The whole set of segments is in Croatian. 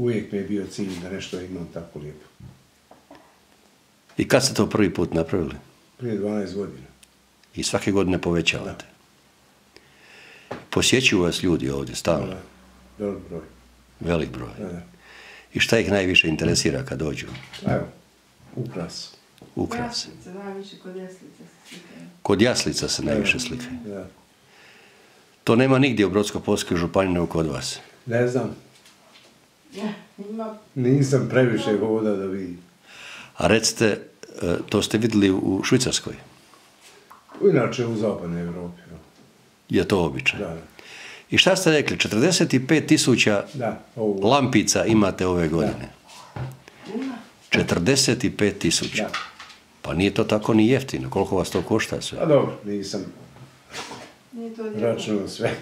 uvijek mi je bio cilj da nešto imam tako lijepo. I kad ste to prvi put napravili? Prije 12 godina. I svake godine povećavate. Posjećuju vas ljudi ovdje stalno, Da, velik broj. velik broj. Da, da. I šta ih najviše interesira kad dođu? Evo, ukras. Ukras. Jaslice, najviše kod jaslice se slikaju. Kod jaslica se najviše slike. Da. To nema nigdje u Brodsko-Posavskoj županiji nego kod vas. Ne znam, nisam previše voda da vidim. A recite, e, to ste vidjeli u Švicarskoj? Inače u zapadnoj Europi. evo. Je to običaj? Da, da. I šta ste rekli? 45 tisuća Da, lampica imate ove godine. ima. 45 tisuća. Da. Pa nije to tako ni jeftino. Koliko vas to košta sve? A dobro, nisam Nije to djelo. računao sve.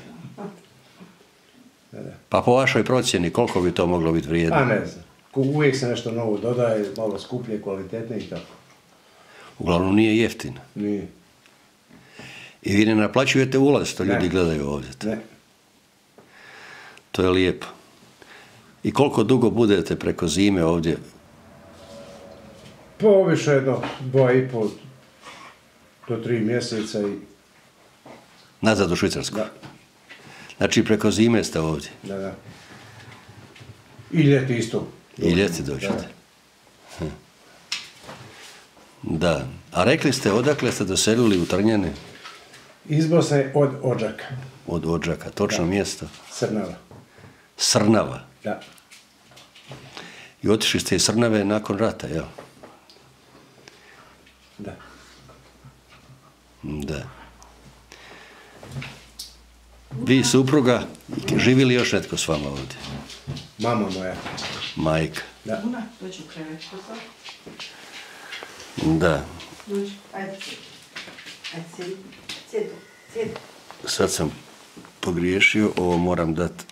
Pa po vašoj procjeni koliko bi to moglo biti vrijedno? A ne znam. Uvijek se nešto novo dodaje, malo skuplje, kvalitetnije i tako. Uglavnom nije jeftino. Nije. I vi ne naplaćujete ulaz, to ljudi Ne. gledaju ovdje. Ne. To je lijepo. I koliko dugo budete preko zime ovdje? Pa obično jedno dva i pol do tri mjeseca i Nazad u Švicarsku? da, Znači preko zime ste ovdje. da, da. I ljeti isto. I ljeti dođete. Da. A rekli ste odakle ste doselili u Trnjane? Iz Bosne od Odžaka, Od Odžaka. Točno mjesto? Srnava. Srnava. Da. I otišli ste iz Srnave nakon rata, jel? Da. Da. Vi supruga, živi li još netko s vama ovdje? Mama moja. Majka. Da. Da. Dođi, ajde. Ajde, sjedi. Sjedi, sjedi. Sad sam pogriješio, ovo moram dati